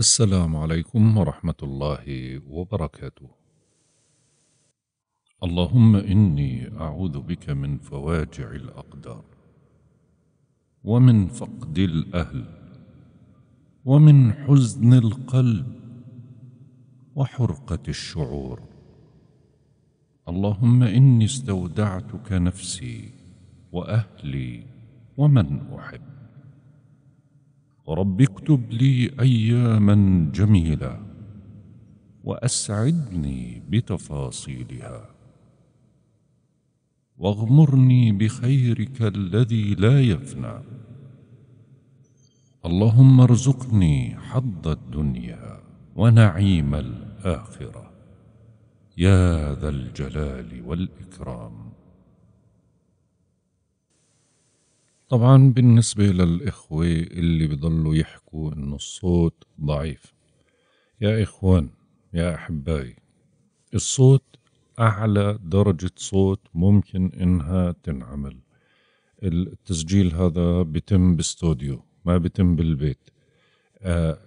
السلام عليكم ورحمة الله وبركاته. اللهم إني أعوذ بك من فواجع الأقدار، ومن فقد الأهل، ومن حزن القلب، وحرقة الشعور. اللهم إني استودعتك نفسي وأهلي ومن أحب. رب اكتب لي أياما جميلة وأسعدني بتفاصيلها. واغمرني بخيرك الذي لا يفنى. اللهم ارزقني حظ الدنيا ونعيم الآخرة. يا ذا الجلال والإكرام. طبعا بالنسبة للإخوة اللي بضلوا يحكوا إنه الصوت ضعيف. يا إخوان يا أحبائي الصوت أعلى درجة صوت ممكن إنها تنعمل. التسجيل هذا بتم باستوديو ما بتم بالبيت. آه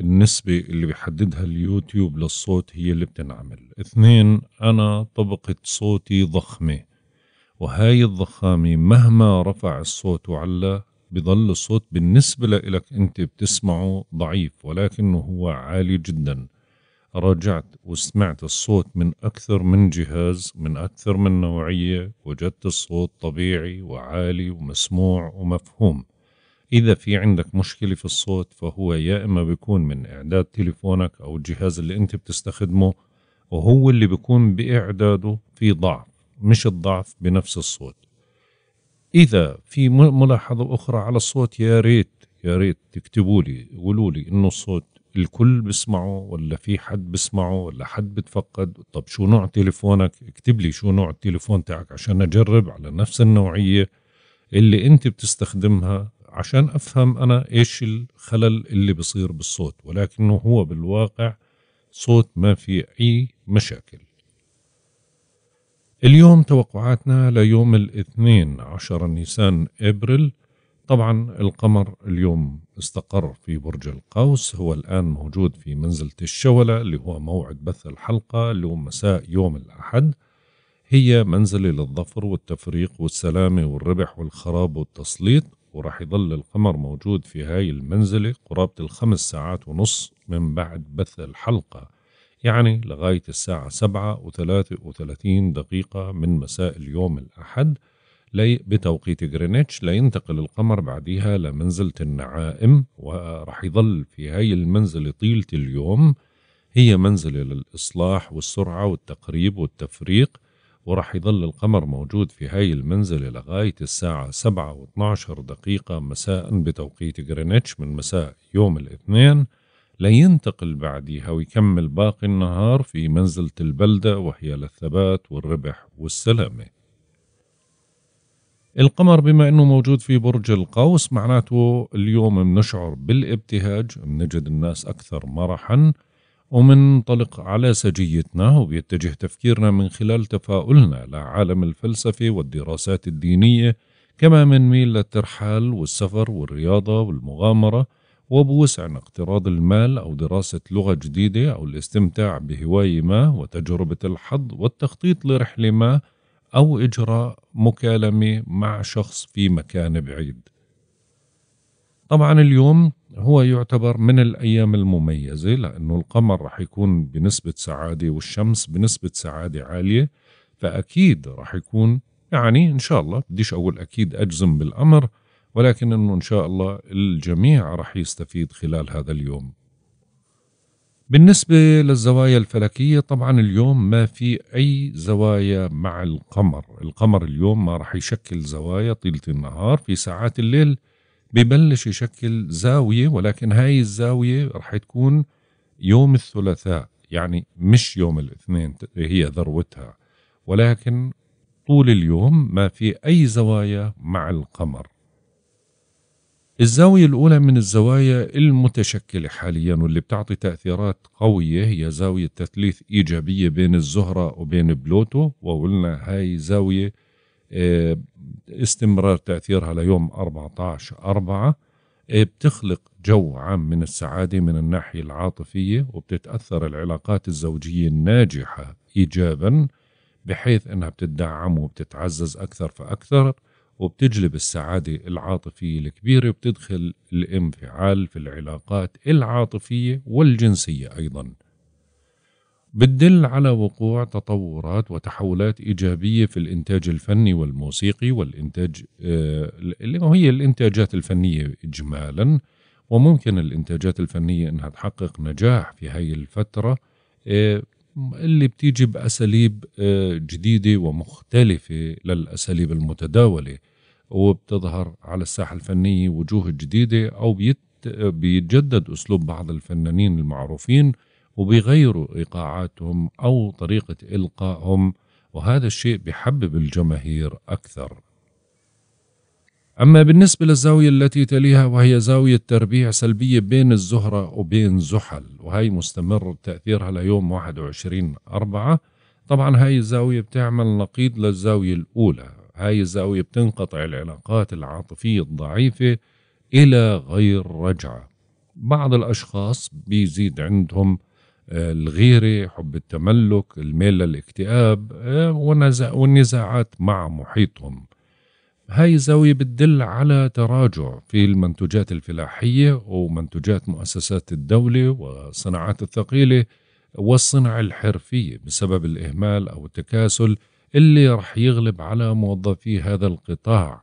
النسبة اللي بيحددها اليوتيوب للصوت هي اللي بتنعمل. اثنين أنا طبقة صوتي ضخمة. وهاي الضخامة مهما رفع الصوت وعلى بظل الصوت بالنسبة لك أنت بتسمعه ضعيف ولكنه هو عالي جدا. رجعت وسمعت الصوت من أكثر من جهاز من أكثر من نوعية وجدت الصوت طبيعي وعالي ومسموع ومفهوم. إذا في عندك مشكلة في الصوت فهو يا إما بيكون من إعداد تليفونك أو الجهاز اللي أنت بتستخدمه وهو اللي بيكون بإعداده في ضعف. مش الضعف بنفس الصوت. إذا في ملاحظة أخرى على الصوت يا ريت يا ريت تكتبوا لي قولوا لي إنه الصوت الكل بسمعه ولا في حد بسمعه ولا حد بتفقد. طب شو نوع تليفونك؟ اكتب لي شو نوع التليفون تاعك عشان أجرب على نفس النوعية اللي أنت بتستخدمها عشان أفهم أنا إيش الخلل اللي بصير بالصوت. ولكنه هو بالواقع صوت ما في أي مشاكل. اليوم توقعاتنا ليوم الاثنين عشر نيسان إبريل. طبعا القمر اليوم استقر في برج القوس هو الآن موجود في منزلة الشولة اللي هو موعد بث الحلقة اللي هو مساء يوم الأحد. هي منزلة للظفر والتفريق والسلامة والربح والخراب والتسليط وراح يظل القمر موجود في هاي المنزلة قرابة الخمس ساعات ونص من بعد بث الحلقة. يعني لغاية الساعة سبعة وثلاثة وثلاثين دقيقة من مساء اليوم الأحد بتوقيت جرينتش لينتقل القمر بعدها لمنزلة النعائم وراح يظل في هاي المنزلة طيلة اليوم. هي منزلة للإصلاح والسرعة والتقريب والتفريق وراح يظل القمر موجود في هاي المنزلة لغاية الساعة سبعة واثناشر دقيقة مساء بتوقيت جرينتش من مساء يوم الاثنين. لينتقل بعدها ويكمل باقي النهار في منزلة البلدة وهي للثبات والربح والسلامة. القمر بما أنه موجود في برج القوس معناته اليوم بنشعر بالابتهاج بنجد الناس أكثر مرحا ومنطلق على سجيتنا وبيتجه تفكيرنا من خلال تفاؤلنا لعالم الفلسفة والدراسات الدينية كما منميل للترحال والسفر والرياضة والمغامرة وبوسعنا اقتراض المال أو دراسة لغة جديدة أو الاستمتاع بهواية ما وتجربة الحظ والتخطيط لرحلة ما أو إجراء مكالمة مع شخص في مكان بعيد. طبعا اليوم هو يعتبر من الأيام المميزة لأنه القمر رح يكون بنسبة سعادة والشمس بنسبة سعادة عالية فأكيد رح يكون يعني إن شاء الله بديش أقول أكيد أجزم بالأمر ولكن انه إن شاء الله الجميع راح يستفيد خلال هذا اليوم. بالنسبة للزوايا الفلكية طبعا اليوم ما في أي زوايا مع القمر. القمر اليوم ما راح يشكل زوايا طيلة النهار في ساعات الليل ببلش يشكل زاوية ولكن هاي الزاوية راح تكون يوم الثلاثاء يعني مش يوم الاثنين هي ذروتها. ولكن طول اليوم ما في أي زوايا مع القمر. الزاوية الأولى من الزوايا المتشكلة حاليا واللي بتعطي تأثيرات قوية هي زاوية تثليث إيجابية بين الزهرة وبين بلوتو وقلنا هاي زاوية آه، استمرار تأثيرها ليوم 14 أربعة آه، بتخلق جو عام من السعادة من الناحية العاطفية وبتتأثر العلاقات الزوجية الناجحة إيجابا بحيث أنها بتدعم وبتتعزز أكثر فأكثر. وبتجلب السعادة العاطفية الكبيرة وبتدخل الانفعال في العلاقات العاطفية والجنسية أيضا. بتدل على وقوع تطورات وتحولات إيجابية في الإنتاج الفني والموسيقي والإنتاج آه، اللي هي الإنتاجات الفنية إجمالا وممكن الإنتاجات الفنية أنها تحقق نجاح في هاي الفترة. آه، اللي بتيجي بأساليب آه، جديدة ومختلفة للأساليب المتداولة وبتظهر على الساحة الفنية وجوه جديدة أو بيت بيتجدد أسلوب بعض الفنانين المعروفين وبيغيروا إيقاعاتهم أو طريقة إلقائهم وهذا الشيء بحبب الجماهير أكثر. أما بالنسبة للزاوية التي تليها وهي زاوية تربيع سلبية بين الزهرة وبين زحل وهي مستمر تأثيرها ليوم 21 أربعة. طبعا هاي الزاوية بتعمل نقيض للزاوية الأولى. هاي الزاوية بتنقطع العلاقات العاطفية الضعيفة إلى غير رجعة. بعض الأشخاص بيزيد عندهم آه، الغيرة حب التملك الميل للاكتئاب آه، والنزاعات مع محيطهم. هاي الزاوية بتدل على تراجع في المنتوجات الفلاحية ومنتوجات مؤسسات الدولة والصناعات الثقيلة والصنع الحرفية بسبب الإهمال أو التكاسل اللي رح يغلب على موظفي هذا القطاع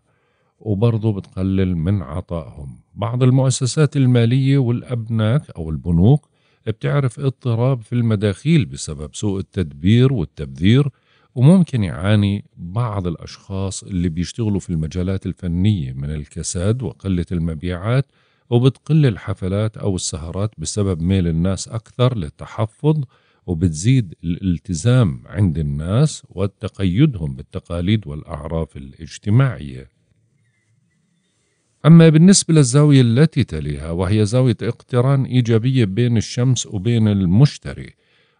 وبرضه بتقلل من عطائهم. بعض المؤسسات المالية والأبناك أو البنوك بتعرف اضطراب في المداخيل بسبب سوء التدبير والتبذير وممكن يعاني بعض الأشخاص اللي بيشتغلوا في المجالات الفنية من الكساد وقلة المبيعات وبتقل الحفلات أو السهرات بسبب ميل الناس أكثر للتحفظ وبتزيد الالتزام عند الناس وتقيدهم بالتقاليد والأعراف الاجتماعية. أما بالنسبة للزاوية التي تليها وهي زاوية اقتران إيجابية بين الشمس وبين المشتري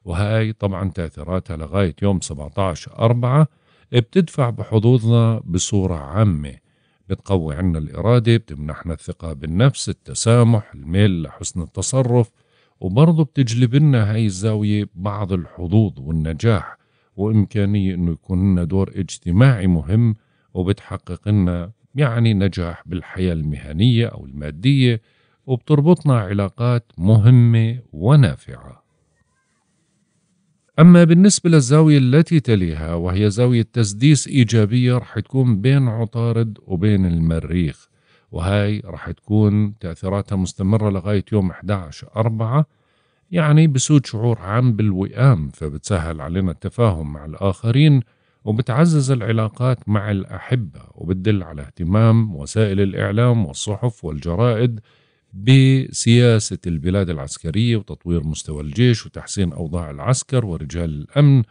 وهاي طبعا تأثيراتها لغاية يوم 17 أربعة بتدفع بحظوظنا بصورة عامة. بتقوي عنا الإرادة بتمنحنا الثقة بالنفس التسامح الميل لحسن التصرف وبرضه بتجلب لنا هاي الزاوية بعض الحظوظ والنجاح وإمكانية إنه يكون لنا دور اجتماعي مهم وبتحقق لنا يعني نجاح بالحياة المهنية أو المادية وبتربطنا علاقات مهمة ونافعة. أما بالنسبة للزاوية التي تليها وهي زاوية تسديس إيجابية رح تكون بين عطارد وبين المريخ وهاي رح تكون تأثيراتها مستمرة لغاية يوم 11 أربعة يعني بسود شعور عام بالوئام فبتسهل علينا التفاهم مع الآخرين وبتعزز العلاقات مع الأحبة وبتدل على اهتمام وسائل الإعلام والصحف والجرائد بسياسة البلاد العسكرية وتطوير مستوى الجيش وتحسين أوضاع العسكر ورجال الأمن.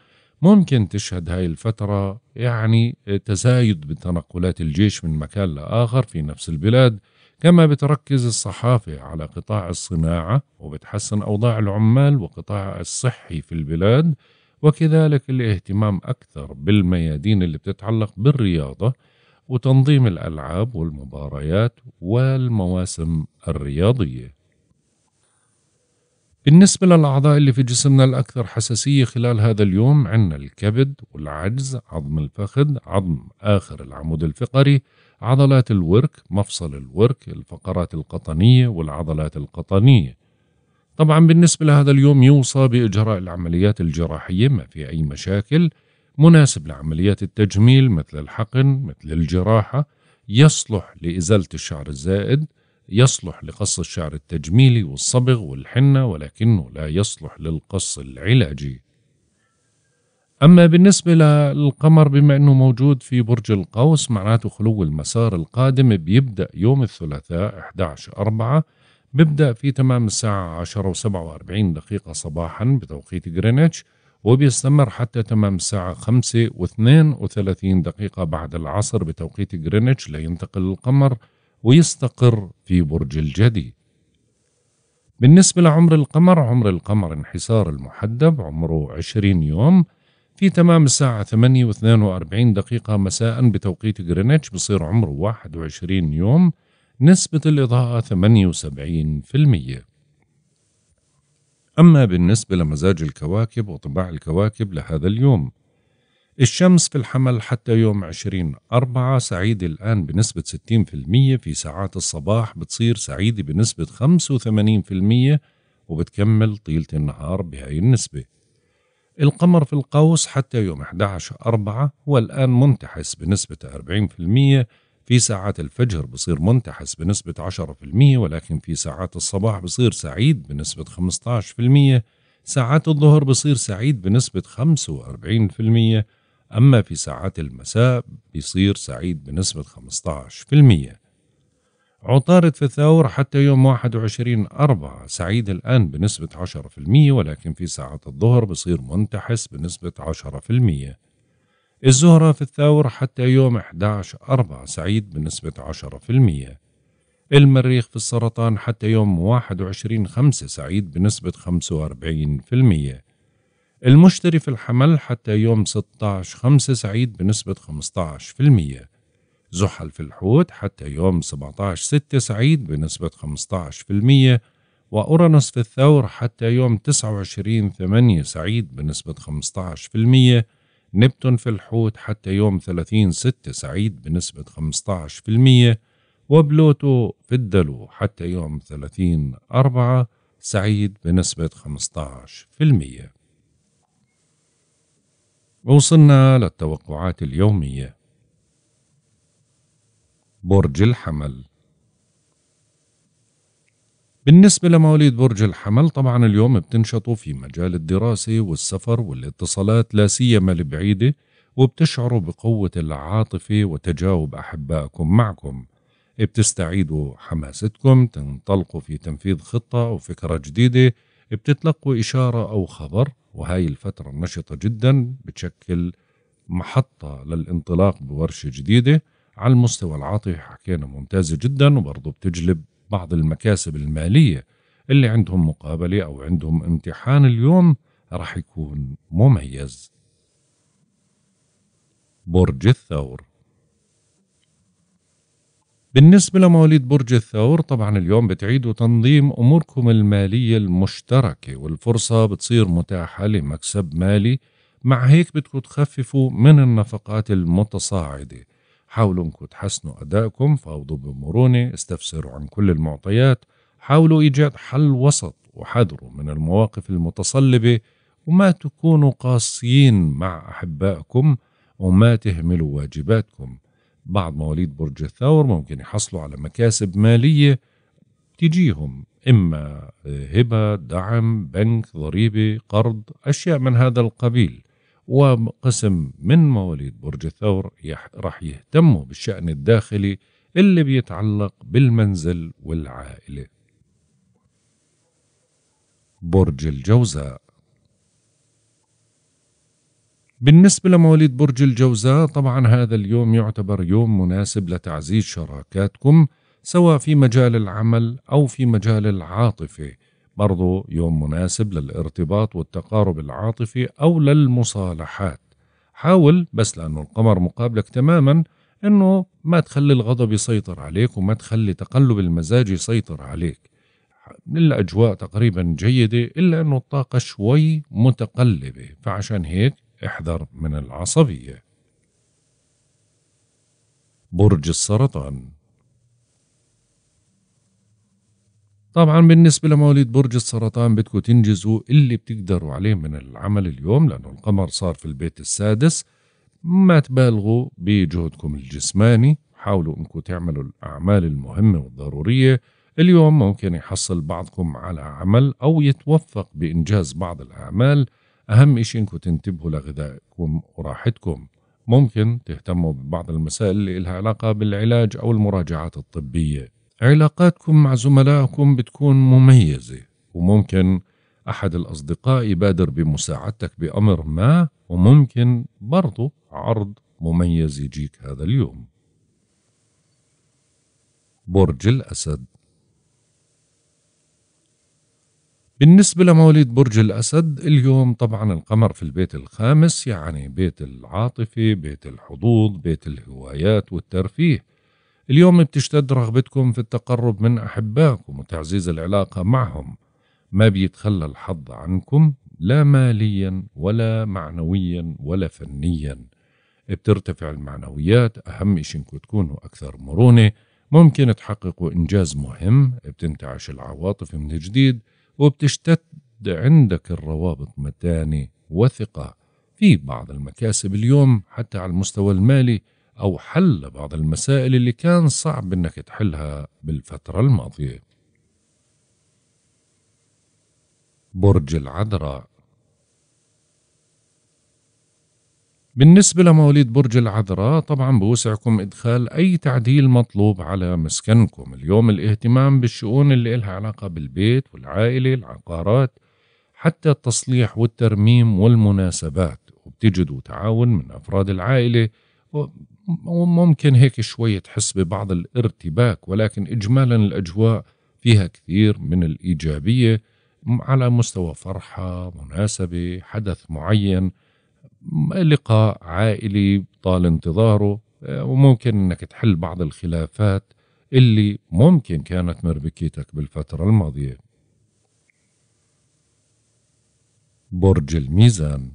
ممكن تشهد هاي الفترة يعني تزايد بتنقلات الجيش من مكان لآخر في نفس البلاد كما بتركز الصحافة على قطاع الصناعة وبتحسن أوضاع العمال وقطاع الصحي في البلاد وكذلك الاهتمام أكثر بالميادين اللي بتتعلق بالرياضة وتنظيم الألعاب والمباريات والمواسم الرياضية. بالنسبة للأعضاء اللي في جسمنا الأكثر حساسية خلال هذا اليوم عندنا الكبد والعجز عظم الفخذ عظم آخر العمود الفقري عضلات الورك مفصل الورك الفقرات القطنية والعضلات القطنية. طبعا بالنسبة لهذا اليوم يوصى بإجراء العمليات الجراحية ما في أي مشاكل. مناسب لعمليات التجميل مثل الحقن مثل الجراحة يصلح لإزالة الشعر الزائد يصلح لقص الشعر التجميلي والصبغ والحنة ولكنه لا يصلح للقص العلاجي. أما بالنسبة للقمر بما أنه موجود في برج القوس معناته خلو المسار القادم بيبدأ يوم الثلاثاء 11 أربعة بيبدأ في تمام الساعة 10 و47 دقيقة صباحا بتوقيت غرينتش وبيستمر حتى تمام الساعة خمسة واثنين وثلاثين دقيقة بعد العصر بتوقيت غرينتش لينتقل القمر ويستقر في برج الجدي. بالنسبة لعمر القمر عمر القمر انحسار المحدب عمره عشرين يوم. في تمام الساعة ثمانية واثنين وأربعين دقيقة مساء بتوقيت غرينتش بصير عمره واحد وعشرين يوم. نسبة الإضاءة 78% أما بالنسبة لمزاج الكواكب وطباع الكواكب لهذا اليوم الشمس في الحمل حتى يوم 20 أربعة سعيدة الآن بنسبة 60% في ساعات الصباح بتصير سعيدة بنسبة 85% وبتكمل طيلة النهار بهاي النسبة. القمر في القوس حتى يوم 11 أربعة والآن منتحس بنسبة 40% في ساعات الفجر بصير منتحس بنسبة 10% ولكن في ساعات الصباح بصير سعيد بنسبة 15% ساعات الظهر بصير سعيد بنسبة 45% أما في ساعات المساء بيصير سعيد بنسبة 15% عطارد في الثور حتى يوم 21 أربعة سعيد الآن بنسبة 10% ولكن في ساعات الظهر بصير منتحس بنسبة 10% الزهرة في الثور حتى يوم 11 أربعة سعيد بنسبة 10% المريخ في السرطان حتى يوم 21 خمسة سعيد بنسبة 45% المشتري في الحمل حتى يوم 16 خمسة سعيد بنسبة 15% زحل في الحوت حتى يوم 17 ستة سعيد بنسبة 15% وأورانوس في الثور حتى يوم 29 ثمانية سعيد بنسبة 15% نبتون في الحوت حتى يوم 30 ستة سعيد بنسبة 15% وبلوتو في الدلو حتى يوم 30 أربعة سعيد بنسبة 15% وصلنا للتوقعات اليومية. برج الحمل. بالنسبة لمواليد برج الحمل طبعا اليوم بتنشطوا في مجال الدراسة والسفر والاتصالات لا سيما البعيدة وبتشعروا بقوة العاطفة وتجاوب أحبائكم معكم. بتستعيدوا حماستكم تنطلقوا في تنفيذ خطة أو فكرة جديدة بتتلقوا إشارة أو خبر وهاي الفترة نشطة جدا بتشكل محطة للانطلاق بورشة جديدة. على المستوى العاطفي حكينا ممتازة جدا وبرضه بتجلب بعض المكاسب المالية اللي عندهم مقابلة أو عندهم امتحان اليوم راح يكون مميز. برج الثور. بالنسبة لمواليد برج الثور طبعا اليوم بتعيدوا تنظيم أموركم المالية المشتركة والفرصة بتصير متاحة لمكسب مالي. مع هيك بدكم تخففوا من النفقات المتصاعدة. حاولوا انكم تحسنوا أدائكم فاوضوا بمرونة استفسروا عن كل المعطيات حاولوا إيجاد حل وسط وحذروا من المواقف المتصلبة وما تكونوا قاسيين مع أحبائكم وما تهملوا واجباتكم. بعض مواليد برج الثور ممكن يحصلوا على مكاسب مالية تجيهم إما هبة دعم بنك ضريبة قرض أشياء من هذا القبيل. وقسم من مواليد برج الثور راح يهتموا بالشأن الداخلي اللي بيتعلق بالمنزل والعائلة. برج الجوزاء. بالنسبة لمواليد برج الجوزاء طبعا هذا اليوم يعتبر يوم مناسب لتعزيز شراكاتكم سواء في مجال العمل أو في مجال العاطفة. برضو يوم مناسب للارتباط والتقارب العاطفي أو للمصالحات. حاول بس لأنه القمر مقابلك تماما أنه ما تخلي الغضب يسيطر عليك وما تخلي تقلب المزاج يسيطر عليك. الأجواء تقريبا جيدة إلا أنه الطاقة شوي متقلبة فعشان هيك احذر من العصبية. برج السرطان طبعا بالنسبة لمواليد برج السرطان بدكم تنجزوا اللي بتقدروا عليه من العمل اليوم لأنه القمر صار في البيت السادس. ما تبالغوا بجهدكم الجسماني حاولوا إنكم تعملوا الأعمال المهمة والضرورية. اليوم ممكن يحصل بعضكم على عمل أو يتوفق بإنجاز بعض الأعمال. أهم إشي إنكم تنتبهوا لغذائكم وراحتكم. ممكن تهتموا ببعض المسائل اللي لها علاقة بالعلاج أو المراجعات الطبية. علاقاتكم مع زملائكم بتكون مميزة وممكن أحد الأصدقاء يبادر بمساعدتك بأمر ما وممكن برضو عرض مميز يجيك هذا اليوم. برج الأسد. بالنسبة لمواليد برج الأسد اليوم طبعا القمر في البيت الخامس يعني بيت العاطفة بيت الحظوظ بيت الهوايات والترفيه. اليوم بتشتد رغبتكم في التقرب من أحبائكم وتعزيز العلاقة معهم. ما بيتخلى الحظ عنكم لا ماليا ولا معنويا ولا فنيا. بترتفع المعنويات أهم إشي إنكم تكونوا أكثر مرونة. ممكن تحققوا إنجاز مهم بتنتعش العواطف من جديد وبتشتد عندك الروابط متانة وثقة. في بعض المكاسب اليوم حتى على المستوى المالي أو حل بعض المسائل اللي كان صعب إنك تحلها بالفترة الماضية. برج العذراء. بالنسبة لمواليد برج العذراء طبعا بوسعكم إدخال أي تعديل مطلوب على مسكنكم. اليوم الاهتمام بالشؤون اللي إلها علاقة بالبيت والعائلة العقارات حتى التصليح والترميم والمناسبات. وبتجدوا تعاون من أفراد العائلة وممكن هيك شوي تحس ببعض الارتباك ولكن إجمالا الأجواء فيها كثير من الإيجابية على مستوى فرحة مناسبة حدث معين لقاء عائلي طال انتظاره وممكن إنك تحل بعض الخلافات اللي ممكن كانت مربكيتك بالفترة الماضية. برج الميزان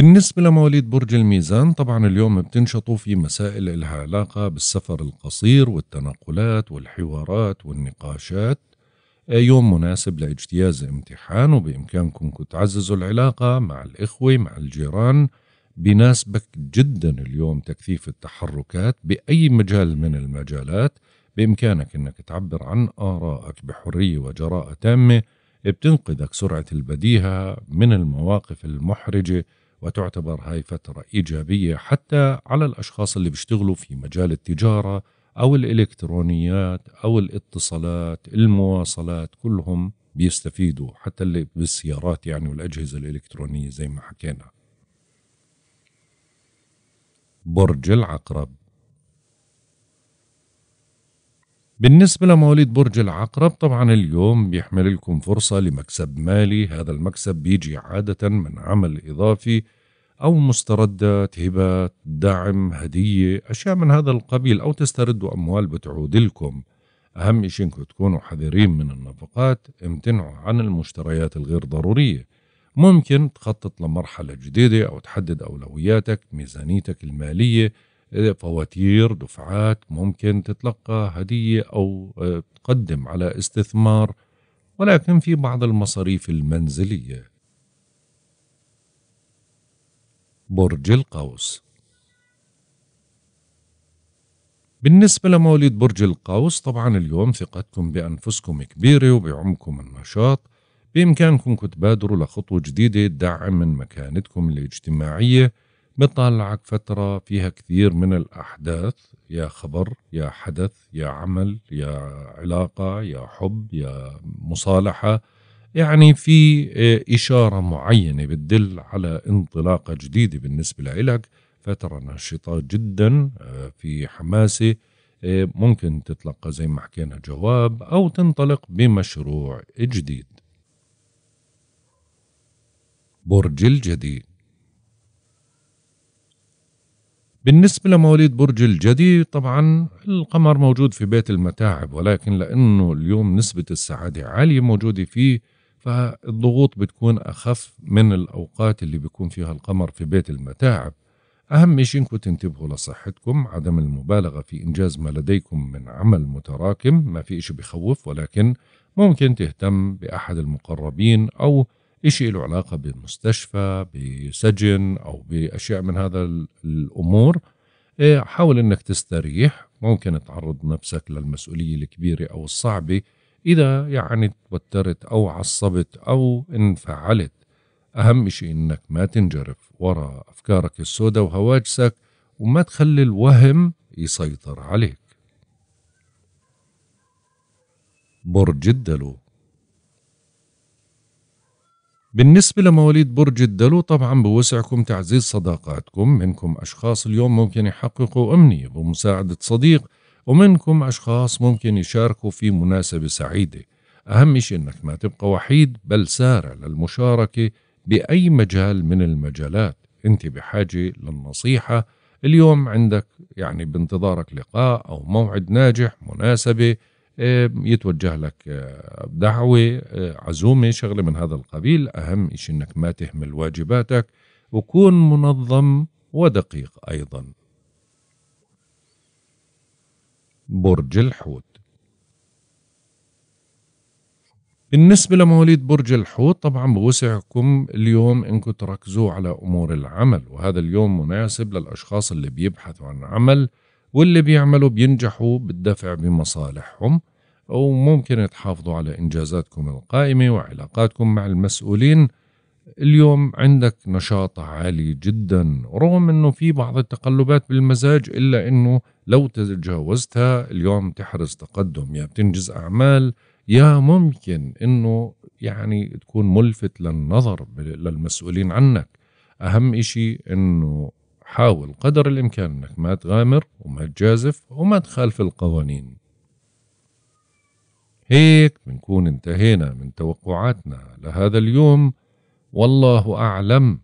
بالنسبة لمواليد برج الميزان طبعا اليوم بتنشطوا في مسائل لها علاقة بالسفر القصير والتنقلات والحوارات والنقاشات. يوم مناسب لاجتياز امتحان وبإمكانكم تعززوا العلاقة مع الإخوة مع الجيران. بناسبك جدا اليوم تكثيف التحركات بأي مجال من المجالات. بإمكانك أنك تعبر عن آرائك بحرية وجراءة تامة. بتنقذك سرعة البديهة من المواقف المحرجة وتعتبر هاي فترة إيجابية حتى على الأشخاص اللي بيشتغلوا في مجال التجارة أو الإلكترونيات أو الاتصالات المواصلات كلهم بيستفيدوا حتى اللي بالسيارات يعني والأجهزة الإلكترونية زي ما حكينا. برج العقرب. بالنسبة لمواليد برج العقرب طبعا اليوم بيحمل لكم فرصة لمكسب مالي. هذا المكسب بيجي عادة من عمل إضافي أو مستردات هبات دعم هدية أشياء من هذا القبيل أو تستردوا أموال بتعود لكم. أهم شيء إنكم تكونوا حذرين من النفقات امتنعوا عن المشتريات الغير ضرورية. ممكن تخطط لمرحلة جديدة أو تحدد أولوياتك ميزانيتك المالية فواتير دفعات ممكن تتلقى هدية أو آه، تقدم على استثمار. ولكن في بعض المصاريف المنزلية. برج القوس. بالنسبة لمواليد برج القوس طبعا اليوم ثقتكم بأنفسكم كبيرة وبعمكم النشاط. بإمكانكم تبادروا لخطوة جديدة تدعم من مكانتكم الاجتماعية. بطلعك فترة فيها كثير من الأحداث يا خبر يا حدث يا عمل يا علاقة يا حب يا مصالحة. يعني في آه، إشارة معينة بتدل على انطلاقة جديدة بالنسبة لإلك. فترة نشطة جدا آه، في حماسة آه، ممكن تتلقى زي ما حكينا جواب أو تنطلق بمشروع جديد. برج الجدي بالنسبة لمواليد برج الجدي طبعا القمر موجود في بيت المتاعب ولكن لأنه اليوم نسبة السعادة عالية موجودة فيه فالضغوط بتكون أخف من الأوقات اللي بيكون فيها القمر في بيت المتاعب. أهم شيء إنكم تنتبهوا لصحتكم عدم المبالغة في إنجاز ما لديكم من عمل متراكم ما في إشي بخوف ولكن ممكن تهتم بأحد المقربين أو إشي له علاقة بالمستشفى بسجن أو بأشياء من هذا الأمور إيه، حاول أنك تستريح. ممكن تعرض نفسك للمسؤولية الكبيرة أو الصعبة. إذا يعني توترت أو عصبت أو انفعلت أهم شيء إنك ما تنجرف وراء أفكارك السوداء وهواجسك وما تخلي الوهم يسيطر عليك. برج الدلو. بالنسبة لمواليد برج الدلو طبعا بوسعكم تعزيز صداقاتكم. منكم أشخاص اليوم ممكن يحققوا أمنية بمساعدة صديق ومنكم أشخاص ممكن يشاركوا في مناسبة سعيدة. أهم شيء أنك ما تبقى وحيد بل سارع للمشاركة بأي مجال من المجالات. أنت بحاجة للنصيحة. اليوم عندك يعني بانتظارك لقاء أو موعد ناجح مناسبة يتوجه لك آه، دعوة آه، عزومة شغلة من هذا القبيل. أهم إشي أنك ما تهمل واجباتك وكون منظم ودقيق أيضا. برج الحوت. بالنسبة لمواليد برج الحوت طبعا بوسعكم اليوم انكم تركزوا على أمور العمل وهذا اليوم مناسب للأشخاص اللي بيبحثوا عن عمل. واللي بيعملوا بينجحوا بالدفع بمصالحهم وممكن تحافظوا على إنجازاتكم القائمة وعلاقاتكم مع المسؤولين. اليوم عندك نشاط عالي جدا رغم إنه في بعض التقلبات بالمزاج إلا إنه لو تجاوزتها اليوم تحرز تقدم يا بتنجز أعمال يا ممكن إنه يعني تكون ملفت للنظر للمسؤولين عنك. أهم إشي إنه حاول قدر الإمكان أنك ما تغامر وما تجازف وما تخالف القوانين. هيك بنكون انتهينا من توقعاتنا لهذا اليوم. والله أعلم.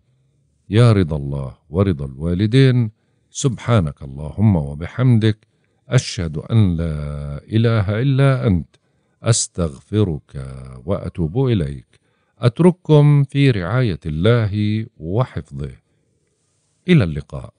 يا رضا الله ورضا الوالدين. سبحانك اللهم وبحمدك. أشهد أن لا إله إلا أنت. أستغفرك وأتوب إليك. أترككم في رعاية الله وحفظه. إلى اللقاء.